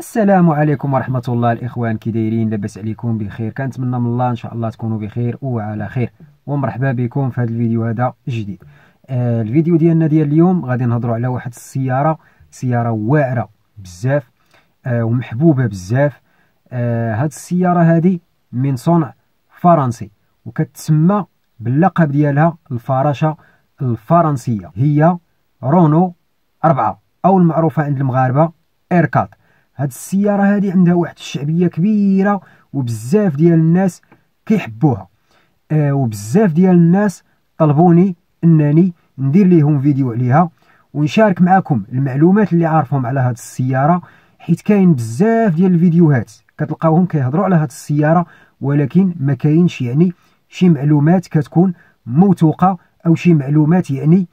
السلام عليكم ورحمة الله الإخوان كي دايرين لاباس عليكم بخير. كنتمنى من الله إن شاء الله تكونوا بخير وعلى خير. ومرحبا بكم في هذا الفيديو هذا جديد. آه الفيديو ديالنا ديال اليوم غادي نهضروا على واحد السيارة سيارة واعرة بزاف آه ومحبوبة بزاف. آه هاد السيارة هذه من صنع فرنسي وكتسمى باللقب ديالها الفراشة الفرنسية. هي رونو أربعة أو المعروفة عند المغاربة إيركات. هاد السيارة هادي عندها واحد الشعبية كبيرة وبزاف ديال الناس كيحبوها. آه وبزاف ديال الناس طلبوني إنني ندير ليهم فيديو عليها ونشارك معكم المعلومات اللي عارفهم على هاد السيارة حيت كاين بزاف ديال الفيديوهات كتلقاوهم كيهضروا على هاد السيارة ولكن ما كاينش يعني شي معلومات كتكون موثوقة أو شي معلومات يعني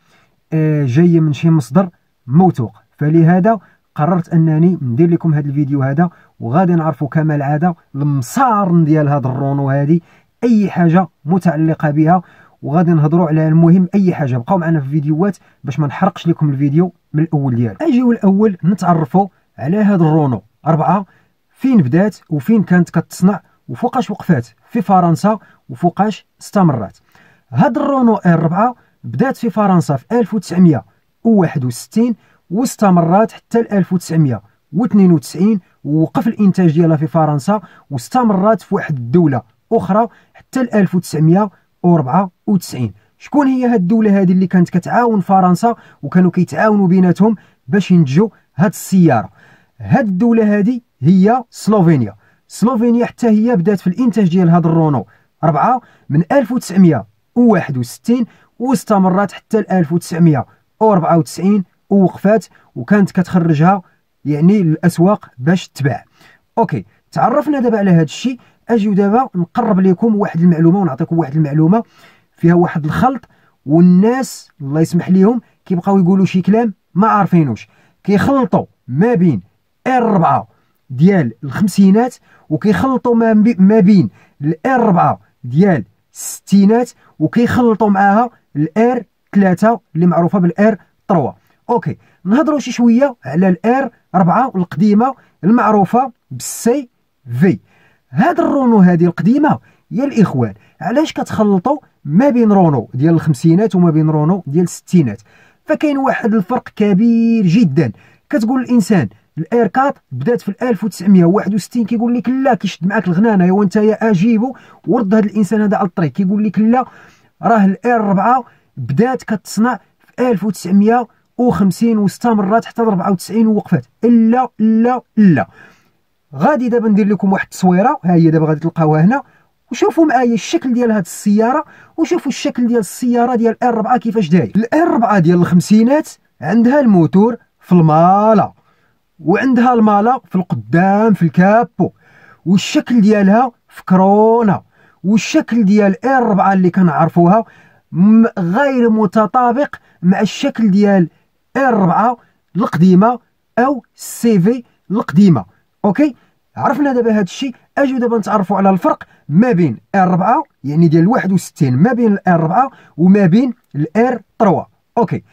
آه جاية من شي مصدر موثوق. فلهذا قررت أنني ندير لكم هذا الفيديو هذا وغادي نعرفوا كما العاده المسار ديال هذا الرونو هذه أي حاجة متعلقة بها وغادي نهضروا على المهم أي حاجة. بقاو معنا في الفيديوهات باش ما نحرقش لكم الفيديو من الأول ديالو. أجيو الأول نتعرفوا على هذا الرونو. أربعة فين بدات وفين كانت كتصنع وفوقاش وقفات؟ في فرنسا وفوقاش استمرت هاد الرونو R 4 بدات في فرنسا في 1961 واستمرت حتى ل 1992 ووقف الإنتاج ديالها في فرنسا واستمرت في واحد الدولة أخرى حتى ل 1994 شكون هي هاد الدولة هذه اللي كانت كتعاون فرنسا وكانوا كيتعاونوا بيناتهم باش ينتجوا هاد السيارة؟ هاد الدولة هذه هي سلوفينيا. سلوفينيا حتى هي بدات في الإنتاج ديال هاد الرونو. 4 من 1961 واستمرت حتى ل 1994 ووقفات وكانت كتخرجها يعني للأسواق باش تباع أوكي تعرفنا دابا على هذا الشيء. أجيو دابا نقرب لكم واحد المعلومة ونعطيكم واحد المعلومة. فيها واحد الخلط والناس الله يسمح ليهم كيبقاو يقولوا شي كلام ما عارفينوش. كيخلطوا ما بين 4 ديال الخمسينات وكيخلطوا ما بين ال R 4 ديال الستينات وكيخلطوا معاها ال R 3 اللي معروفة بال R 3 أوكي نهضروا شي شوية على ال R 4 القديمه المعروفة بالسي في. هاد الرونو هذه القديمة يا الإخوان علاش كتخلطوا ما بين رونو ديال الخمسينات وما بين رونو ديال الستينات؟ فكاين واحد الفرق كبير جدا. كتقول الإنسان الاير كات بدات في 1961 كيقول لك لا كيشد معاك الغنانة يا وانت يا اجيبو ورد هذا الإنسان هذا على الطريق كيقول لك لا راه الاير 4 بدات كتصنع في 1900 و50 واستمرت حتى 94 ووقفات إلا لا لا غادي دابا ندير لكم واحد التصويرة. ها هي دابا غادي تلقاوها هنا. وشوفوا معايا الشكل ديال هاد السيارة. وشوفوا الشكل ديال السيارة ديال R 4 كيفاش داير. ال R 4 ديال الخمسينات عندها الموتور في la malle. وعندها la malle في القدام في ال capot. والشكل ديالها في كورونا. والشكل ديال R 4 اللي كنعرفوها غير متطابق مع الشكل ديال R 4 القديمة أو السي في القديمة. أوكي؟ عرفنا دابا هذا الشيء. أجيو دابا نتعرفوا على الفرق ما بين R 4 يعني ديال 61 ما بين ال R 4 وما بين ال R 3 أوكي؟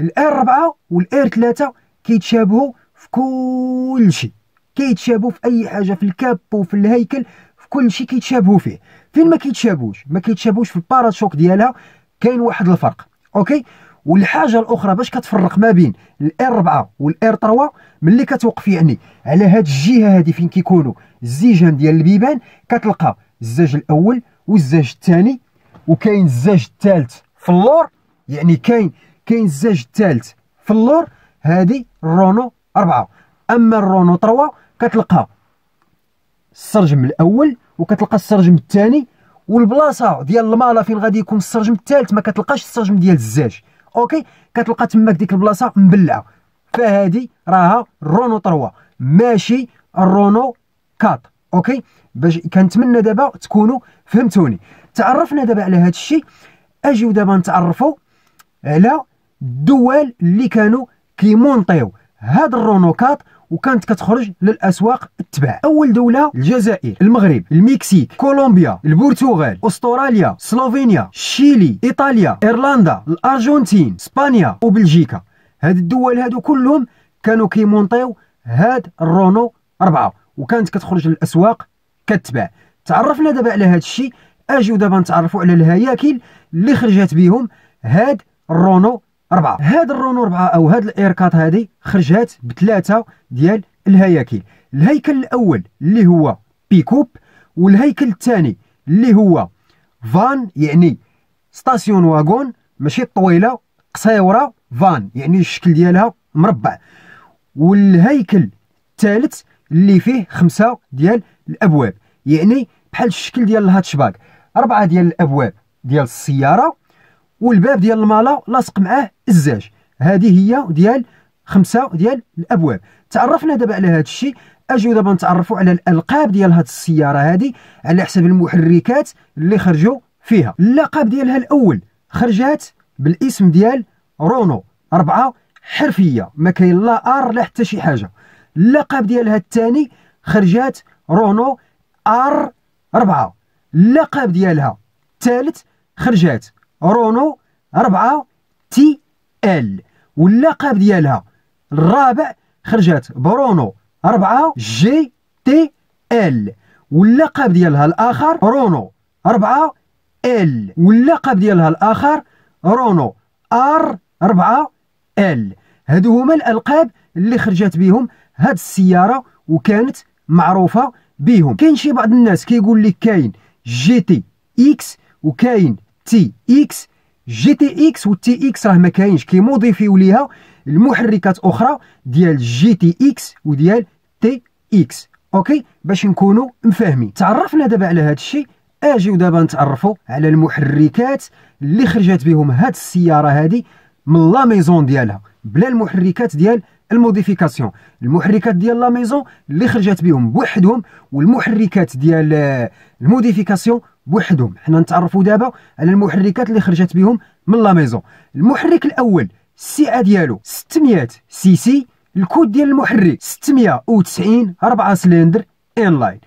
ال R 4 وال R 3 كيتشابهوا في كل شيء. كيتشابهوا في أي حاجة في ال capot وفي الهيكل في كل شيء كيتشابهوا فيه. فين ما كيتشابهوش؟ ما كيتشابهوش في ال pare-chocs ديالها كاين واحد الفرق. أوكي؟ والحاجة الأخرى باش كتفرق ما بين ال R 4 وال R 3 ملي كتوقف يعني على هاد الجهة هادي فين كيكونوا الزاجات ديال البيبان كتلقى الزاج الأول والزاج الثاني وكاين الزاج الثالث في اللور يعني كاين كاين الزاج الثالث في اللور هادي الرونو 4 أما الرونو 3 كتلقى السرجم الأول وكتلقى السرجم الثاني والبلاصة ديال la malle فين غادي يكون السرجم الثالث ما كتلقاش السرجم ديال الزاج. أوكي؟ كتلقى تماك ديك البلاصة مبلعة. فهادي راها رونو 3 ماشي الرونو 4 okay؟ باش كنتمنى دابا تكونوا فهمتوني. تعرفنا دابا على هذا الشيء أجيو دابا نتعرفوا على الدول اللي كانوا كيمونطيو. هاد الرونو 4 وكانت كتخرج للأسواق كتباع. أول دولة الجزائر المغرب المكسيك كولومبيا البرتغال أستراليا سلوفينيا شيلي إيطاليا إيرلندا الأرجنتين إسبانيا وبلجيكا. هاد الدول هادو كلهم كانوا كيمونطيو هاد الرونو 4 وكانت كتخرج للأسواق كتباع. تعرفنا دابا على هذا الشيء اجيو دابا نتعرفوا على الهياكل اللي خرجت بهم هاد الرونو 4 هاد الرونو 4 أو هاد ال R quatre هادي خرجات بثلاثه ديال الهياكل. الهيكل الأول اللي هو بيكوب والهيكل الثاني اللي هو فان يعني station wagon ماشي طويلة قصيره فان يعني الشكل ديالها مربع. والهيكل الثالث اللي فيه خمسة ديال الأبواب يعني بحال الشكل ديال الهاتشباك. أربعة ديال الأبواب ديال السيارة والباب ديال la malle لاصق معاه الزاج. هذه هي ديال خمسة ديال الأبواب. تعرفنا دابا على هذا الشيء. اجيو دابا نتعرفوا على الألقاب ديال هذه السيارة هذه على حسب المحركات اللي خرجوا فيها. اللقب ديالها الأول خرجات بالاسم ديال رونو. أربعة حرفية. ما كاين لا R لا حتى شي حاجة. اللقب ديالها الثاني خرجات رونو R أربعة. اللقب ديالها الثالث خرجات رونو أربعة TL. واللقب ديالها الرابع خرجات برونو أربعة GTL. واللقب ديالها الآخر رونو أربعة L. واللقب ديالها الآخر رونو R 4 L. هادو هما الألقاب اللي خرجت بهم هاد السيارة وكانت معروفة بهم. كاين شي بعض الناس كيقول لك كاين جي تي إكس وكاين تي إكس جي تي إكس والتي إكس راه ما كاينش كيموضيفيو ليها المحركات أخرى ديال GTX وديال TX okay باش نكونوا متفاهمين تعرفنا دابا على هذا الشيء اجيو دابا نتعرفوا على المحركات اللي خرجت بهم هاد السياره هذه من la maison ديالها بلا المحركات ديال ال modification المحركات ديال la maison اللي خرجت بهم بوحدهم والمحركات ديال ال modification بوحدهم حنا نتعرفوا دابا على المحركات اللي خرجت بهم من la maison. المحرك الأول السعه ديالو 600 سي سي الكود ديال المحرك 690 4 cylinder in line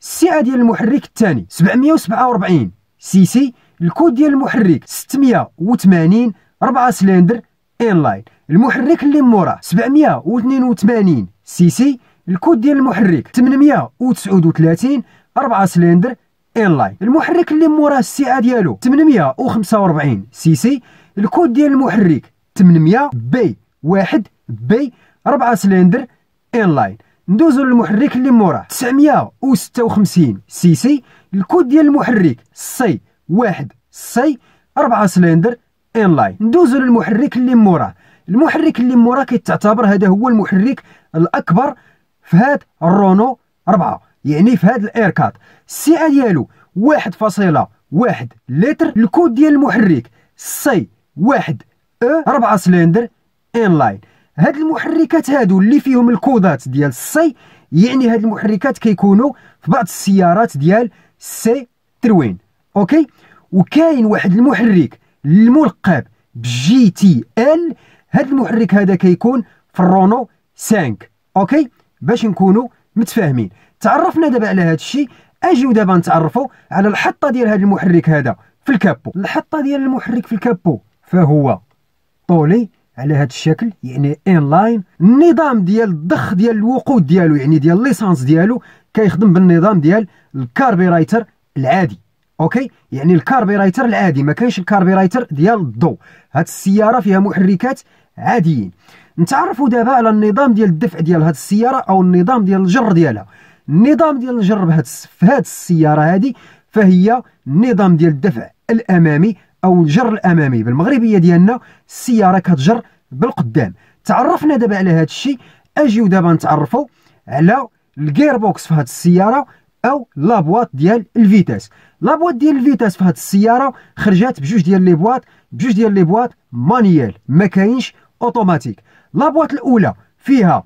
السعه ديال المحرك الثاني 747 سي سي الكود ديال المحرك 680 4 cylinder in line المحرك اللي موراه 782 سي سي الكود ديال المحرك 839 4 cylinder in line المحرك اللي موراه السعه ديالو 845 سي سي. الكود ديال المحرك 800 B 1 B 4 cylinder in line ندوزو للمحرك اللي موراه 956 سي سي. الكود ديال المحرك C واحد C 4 cylinder in line ندوزو للمحرك اللي موراه المحرك اللي موراه كيتعتبر هذا هو المحرك الأكبر في هاد الرونو 4 يعني في هاد ال R quatre. السعه ديالو 1.1 لتر الكود ديال المحرك C واحد E 4 cylinder in line هاد المحركات هادو اللي فيهم الكودات ديال ال C يعني هاد المحركات كيكونوا في بعض السيارات ديال سيتروين okay؟ وكاين واحد المحرك الملقب ب GTL. هاد المحرك هذا كيكون في الرونو 5 okay؟ باش نكونوا متفاهمين. تعرفنا دابا على هذا الشيء. أجيو دابا نتعرفوا على الحطة ديال هذا المحرك هذا في ال capot. الحطة ديال المحرك في ال capot فهو طولي على هذا الشكل يعني in line النظام ديال الضخ ديال الوقود ديالو يعني ديال l'essence ديالو كيخدم بالنظام ديال الكاربيرايتر العادي. okay؟ يعني الكاربيرايتر العادي ما كاينش الكاربيرايتر ديال الضوء. هاد السيارة فيها محركات عاديين. نتعرفوا دابا على النظام ديال الدفع ديال هاد السيارة أو النظام ديال الجر ديالها. النظام ديال الجر بهاد في هاد السيارة هذه فهي النظام ديال الدفع الأمامي أو الجر الأمامي. بالمغربية ديالنا السيارة كتجر بالقدام. تعرفنا دابا على هذا الشيء. أجيو دابا نتعرفوا على ال gearbox في هذه السيارة أو la boîte ديال ال vitesses. la boîte ديال ال vitesses في هذه السيارة خرجات بجوج ديال les boîtes بجوج ديال les boîtes manuelles ما كاينش automatique la boîte الأولى فيها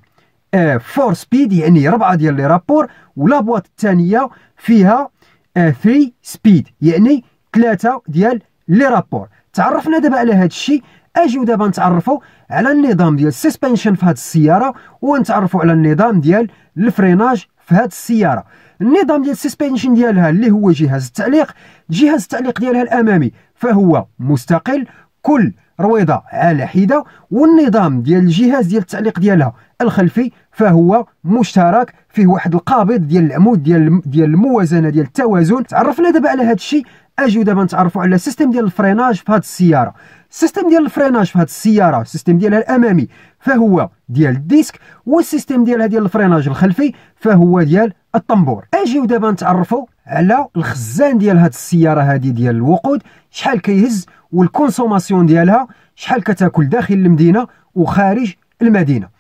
آه four speed يعني ربعة ديال les rapports و la boîte الثانية فيها آه 3 speed يعني ثلاثة ديال les rapports. تعرفنا دابا على هذا الشيء. أجيو دابا نتعرفوا على النظام ديال ال suspension في هذه السيارة ونتعرفوا على النظام ديال ال freinage في هذه السيارة. النظام ديال ال suspension ديالها اللي هو جهاز التعليق جهاز التعليق ديالها الأمامي فهو مستقل كل رويضة على حده والنظام ديال الجهاز ديال التعليق ديالها الخلفي فهو مشترك فيه واحد القابض ديال العمود ديال ديال الموازنة ديال التوازن. تعرفنا دابا على هذا الشيء. اجيو دابا نتعرفوا على ال système ديال ال freinage في هذه السيارة. ال système ديال ال freinage في هذه السيارة ال système ديالها الأمامي فهو ديال ال disque وال système ديالها ديال ال freinage الخلفي فهو ديال ال tambour. أجيو دابا نتعرفوا على الخزان ديال هذه السيارة هذه ديال الوقود. شحال كيهز وال consommation ديالها شحال كتاكل داخل المدينة وخارج المدينة.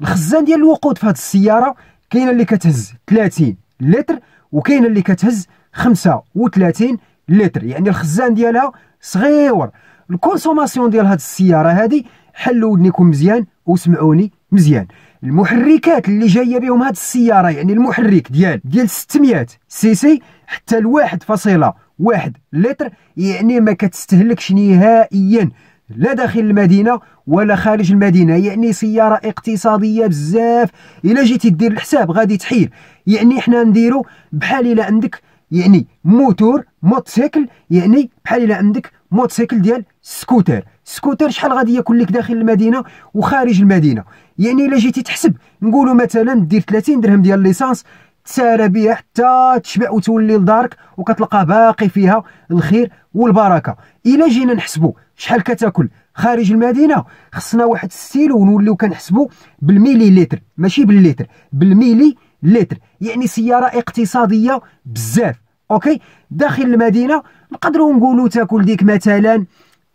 الخزان ديال الوقود في هذه السيارة كاينة اللي كتهز 30 لتر وكاينة اللي كتهز 35 لتر. يعني الخزان ديالها صغيور ال consommation ديال هذه السيارة هذه حلوا ودنيكم مزيان وسمعوني مزيان. المحركات اللي جاية بهم هذه السيارة يعني المحرك ديال ديال 600 سي سي حتى ل 1.1 لتر يعني ما كتستهلكش نهائيا. لا داخل المدينة ولا خارج المدينة يعني سيارة اقتصادية بزاف. إلا جيتي دير الحساب غادي تحير. يعني حنا نديرو بحال إلا عندك يعني moteur motocycle يعني بحال إلا عندك motocycle ديال scooter. scooter شحال غادي ياكل لك داخل المدينة وخارج المدينة؟ يعني إلا جيتي تحسب نقولوا مثلا دير 30 درهم ديال l'essence تسارى بها حتى تشبع وتولي لدارك وكتلقى باقي فيها الخير والبركة. الا جينا نحسبوا شحال كتاكل خارج المدينة خصنا واحد ستيلو ونوليو كنحسبوا بالميلي لتر ماشي باللتر بالميلي لتر يعني سيارة اقتصادية بزاف okay؟ داخل المدينة نقدروا نقولوا تاكل ديك مثلا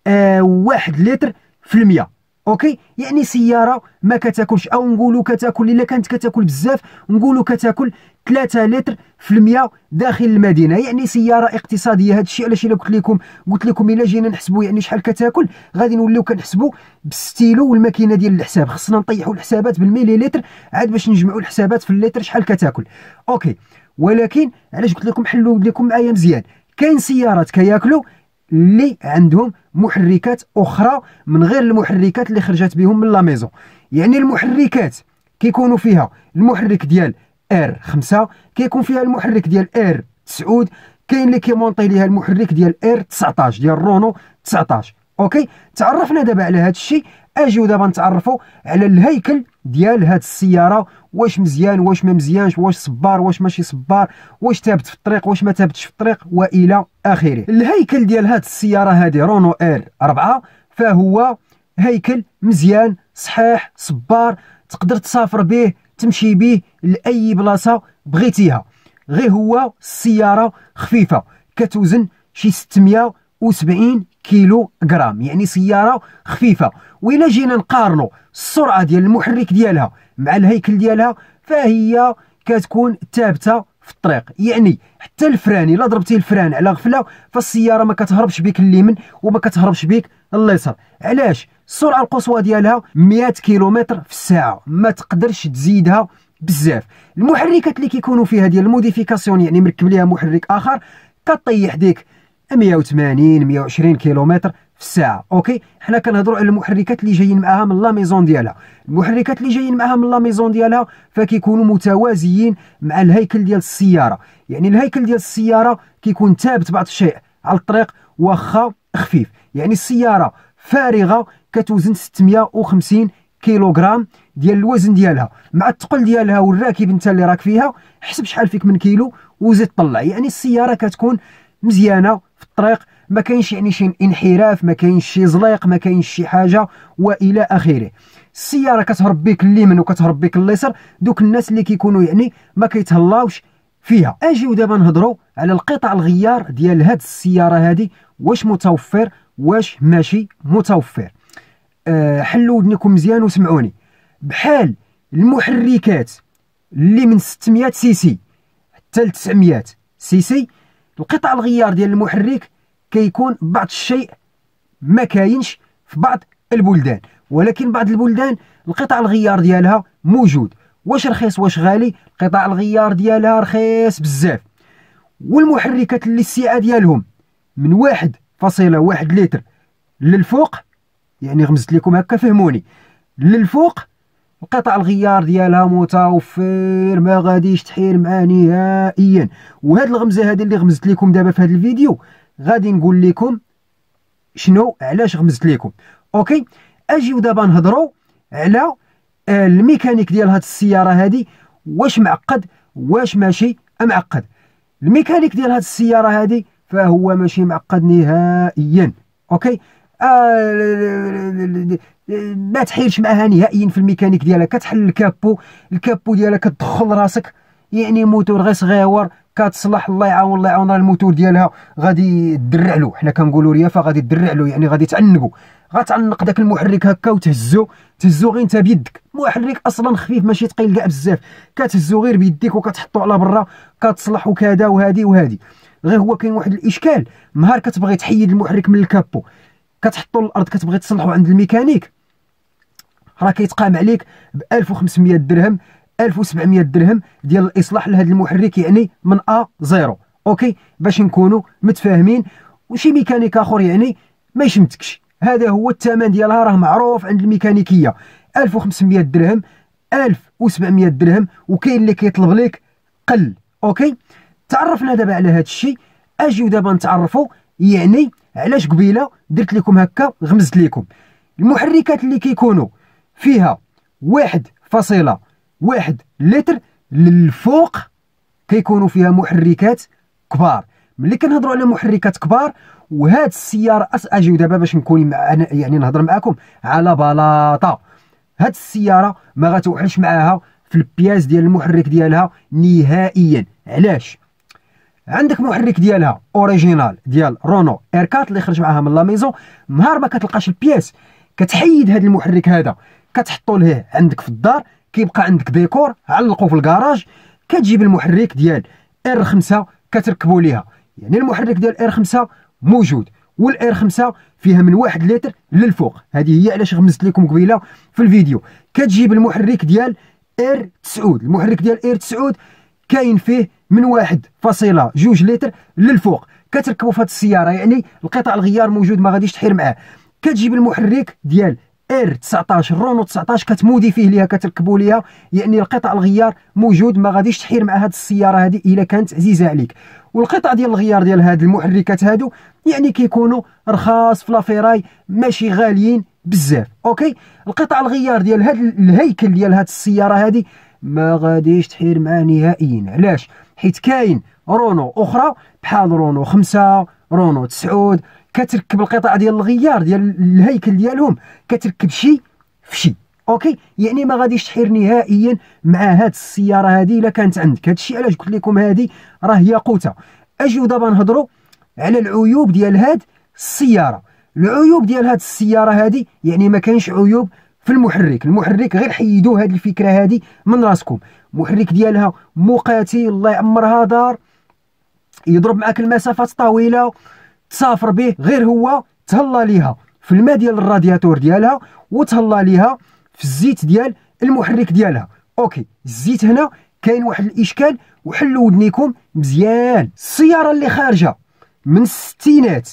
آه واحد لتر في المية. okay؟ يعني سيارة ما كتاكلش أو نقولوا كتاكل إلا كانت كتاكل بزاف نقولوا كتاكل 3 لتر في المية داخل المدينة. يعني سيارة اقتصادية هذا الشيء علاش إلا قلت لكم؟ قلت لكم إلا جينا نحسبوا يعني شحال كتاكل غادي نوليو كنحسبوا بالستيلو والماكينة ديال الحساب. خصنا نطيحوا الحسابات بالميلي لتر عاد باش نجمعوا الحسابات في اللتر شحال كتاكل. okay ولكن علاش قلت لكم حلوا لكم معايا مزيان. كاين سيارات كياكلوا اللي عندهم محركات أخرى من غير المحركات اللي خرجت بهم من la maison. يعني المحركات كيكونوا فيها المحرك ديال R 5 كيكون فيها المحرك ديال R 9 كاين اللي كيمونطي ليها المحرك ديال R 19 ديال رونو 19 okay؟ تعرفنا دابا على هذا الشيء أجيو دابا نتعرفوا على الهيكل ديال هاد السيارة. واش مزيان واش ما مزيانش واش صبار واش ماشي صبار واش ثابت في الطريق واش ما ثابتش في الطريق وإلى آخره. الهيكل ديال هاد السيارة هذه رونو R 4 فهو هيكل مزيان صحيح صبار تقدر تسافر به تمشي به لأي بلاصة بغيتيها. غير هو السيارة خفيفة كتوزن شي 670 كيلو غرام يعني سيارة خفيفة. وإلا جينا نقارنوا السرعة ديال المحرك ديالها مع الهيكل ديالها فهي كتكون ثابتة في الطريق. يعني حتى الفران إلا ضربتي الفران على غفلة فالسيارة ما كتهربش بك اليمين وما كتهربش بك اليسار. علاش؟ السرعة القصوى ديالها 100 كيلومتر في الساعة ما تقدرش تزيدها بزاف. المحركات اللي كيكونوا فيها ديال ال modification يعني مركب ليها محرك آخر كطيح ديك 180 120 كيلومتر في الساعة. okay؟ حنا كنهضروا على المحركات اللي جايين معاها من la maison ديالها. المحركات اللي جايين معاها من la maison ديالها فكيكونوا متوازيين مع الهيكل ديال السيارة. يعني الهيكل ديال السيارة كيكون ثابت بعض الشيء على الطريق واخا خفيف. يعني السيارة فارغة كتوزن 650 كيلوغرام ديال الوزن ديالها. مع الثقل ديالها والراكب انت اللي راك فيها حسب شحال فيك من كيلو وزيد طلع. يعني السيارة كتكون مزيانة الطريق ما كاينش يعني شي انحراف ما كاينش شي زليق ما كاينش شي حاجة وإلى آخره. السيارة كتهرب بك اليمين وكتهرب بك اليسار دوك الناس اللي كيكونوا يعني ما كيتهلاوش فيها. أجيو دابا نهضروا على القطع الغيار ديال هاد السيارة هادي. واش متوفر؟ واش ماشي متوفر؟ أه حلوا ودنكم مزيان وسمعوني. بحال المحركات اللي من 600 سي سي حتى ل 900 سي سي القطع الغيار ديال المحرك كيكون بعض الشيء ما كاينش في بعض البلدان. ولكن بعض البلدان القطع الغيار ديالها موجود. واش رخيص واش غالي؟ قطع الغيار ديالها رخيص بزاف. والمحركات اللي السعه ديالهم من واحد فاصلة واحد لتر للفوق يعني غمزت لكم هكا فهموني. للفوق قطع الغيار ديالها متوفر. ما غاديش تحير معاه نهائيا. وهاد الغمزة هذه اللي غمزت لكم دابا في هذا الفيديو غادي نقول لكم شنو علاش غمزت لكم. okay؟ أجيو دابا نهضروا على آه، الميكانيك ديال هاد السيارة هادي. واش معقد واش ماشي معقد. الميكانيك ديال هاد السيارة هادي فهو ماشي معقد نهائيا. okay؟ آه ما تحيرش معاها نهائيا في الميكانيك ديالها. كتحل ال capot ال capot ديالها كتدخل راسك. يعني موتور غير صغيور كتصلح الله يعاون الله يعاون الموتور ديالها غادي تدرع له. حنا كنقولوا ريافة غادي تدرع له يعني غادي تعنقو. غتعنق داك المحرك هكا وتهزو. تهزو غير انت بيدك. محرك أصلا خفيف ماشي ثقيل كاع بزاف. كتهزو غير بيديك وكتحطو على برا. كتصلح وكذا وهادي وهادي غير هو كاين واحد الإشكال. نهار كتبغي تحيد المحرك من ال capot. كتحطو للارض كتبغي تصلحو عند الميكانيك. راه كيتقام عليك ب 1500 درهم 1700 درهم ديال الإصلاح لهذا المحرك يعني من à zéro. okay؟ باش نكونوا متفاهمين. وشي ميكانيك آخر يعني ما يشمتكش. هذا هو الثمن ديالها راه معروف عند الميكانيكية. 1500 درهم 1700 درهم وكاين اللي كيطلب لك قل. okay؟ تعرفنا دابا على هذا الشيء. أجيو دابا نتعرفوا يعني علاش قبيلة درت لكم هكا غمزت لكم المحركات اللي كيكونوا فيها واحد فاصلة واحد لتر للفوق كيكونوا فيها محركات كبار. ملي كنهضروا على محركات كبار وهاد السيارة اجيو دابا باش نكون مع يعني نهضر معكم على بلاطة. هاد السيارة ما غتوحلش معاها في ال pièces ديال المحرك ديالها نهائيا. علاش؟ عندك محرك ديالها original ديال رونو R quatre اللي خرج معاها من la maison نهار ما كتلقاش ال pièces كتحيد هاد المحرك هذا. كتحطو ليه عندك في الدار. كيبقى عندك ديكور علقو في الكراج كتجيب المحرك ديال R 5 كتركبوا ليها. يعني المحرك ديال R 5 موجود. وال R 5 فيها من واحد لتر للفوق. هذه هي علاش غمزت لكم قبيلة في الفيديو. كتجيب المحرك ديال R 9 المحرك ديال R 9 كاين فيه من واحد فاصلة جوج لتر للفوق. كتركبوا في هذه السيارة يعني القطع الغيار موجود ما غاديش تحير معاه. كتجيب المحرك ديال R 19 رونو 19 كت modifier ليها كتركبوا ليها. يعني القطع الغيار موجود ما غاديش تحير مع هذه السيارة هذه إلا كانت عزيزة عليك. والقطع ديال الغيار ديال هاد المحركات هادو يعني كيكونوا رخاص في la ferraille ماشي غاليين بزاف أوكي؟ القطع الغيار ديال هاد الهيكل ديال هاد السيارة هذه ما غاديش تحير معاه نهائيا علاش؟ حيت كاين رونو أخرى بحال رونو خمسة رونو تسعود كتركب القطع ديال الغيار ديال الهيكل ديالهم كتركب شي في شي. أوكي؟ يعني ما غاديش تحير نهائيا مع هاد السيارة هذه إلا كانت عندك. هاد الشيء علاش قلت لكم هذه راه ياقوته أجيو دابا نهضروا على العيوب ديال هاد السيارة. العيوب ديال هاد السيارة هذه يعني ما كاينش عيوب في المحرك. المحرك غير حيدوا هاد الفكرة هذه من راسكم. المحرك ديالها مقاتل الله يعمرها دار يضرب معاك المسافات طويلة تسافر به غير هو تهلا ليها في الماء ديال الرادياتور ديالها وتهلا ليها في الزيت ديال المحرك ديالها. أوكي الزيت هنا كاين واحد الإشكال وحلوا ودنيكم مزيان. السيارة اللي خارجة من الستينات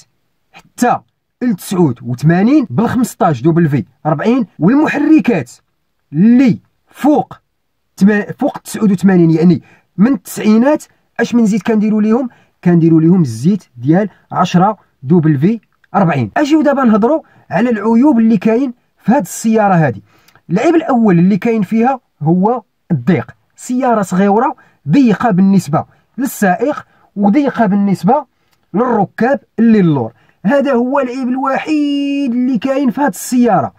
حتى ل 89 بال 15 double V 40 والمحركات اللي فوق فوق 89 يعني من التسعينات اش من زيت كنديروا ليهم؟ كنديروا ليهم الزيت ديال 10 double V 40 اجيو دابا نهضروا على العيوب اللي كاين في هذه السيارة هذه العيب الأول اللي كاين فيها هو الضيق. سيارة صغيرة ضيقة بالنسبة للسائق وضيقة بالنسبة للركاب اللي اللور هذا هو العيب الوحيد اللي كاين في هذه السيارة.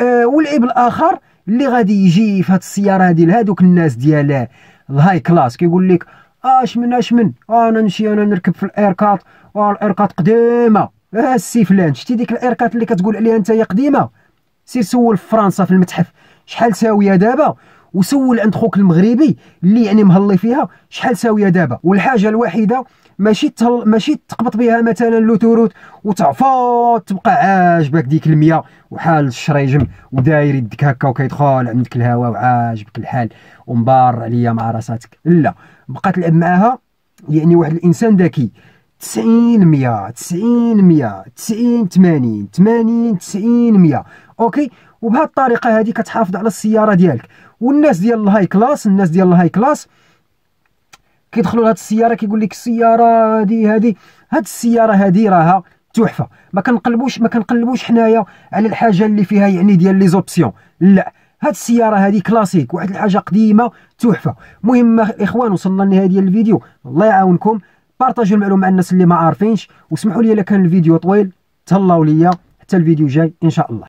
آه والعيب الآخر اللي غادي يجي في هذه السيارة هذه لهذوك الناس ديال ال high class كيقول لك اش من اش من؟ أنا نمشي أنا نركب في ال R quatre. ال R quatre قديمة. آه السي فلان شتي ديك ال R quatre اللي كتقول عليها انت هي قديمة؟ سير سول في فرنسا في المتحف. شحال ساوية دابا؟ وسول عند خوك المغربي اللي يعني مهلي فيها شحال ساوية دابا؟ والحاجة الوحيدة ماشي تهل ماشي تقبط بها مثلا l'autoroute وتعفط تبقى عاجبك ديك المية وحال الشريجم وداير يدك هكا وكيدخل عندك الهواء وعاجبك الحال ومبرع ليا مع راساتك. لا بقى تلعب معاها يعني واحد الإنسان ذكي. 90 100 90 100 90 80 80 90 100 أوكي؟ وبهذه الطريقة هذه كتحافظ على السيارة ديالك. والناس ديال ال high class الناس ديال ال high class كيدخلوا لهاد السيارة كيقول لك السيارة هذه هذه هاد السيارة هذه راها تحفة. ما كنقلبوش ما كنقلبوش حنايا على الحاجة اللي فيها يعني ديال les options. لا هاد السيارة هذه كلاسيك واحد الحاجة قديمة تحفة. مهم إخوان وصلنا لنهاية ديال الفيديو. الله يعاونكم. بارطاجيو المعلومة مع الناس اللي ما عارفينش واسمحوا لي إلا كان الفيديو طويل. تهلاو ليا. حتى الفيديو جاي إن شاء الله.